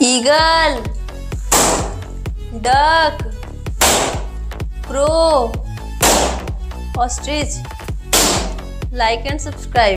eagle duck crow ostrich like and subscribe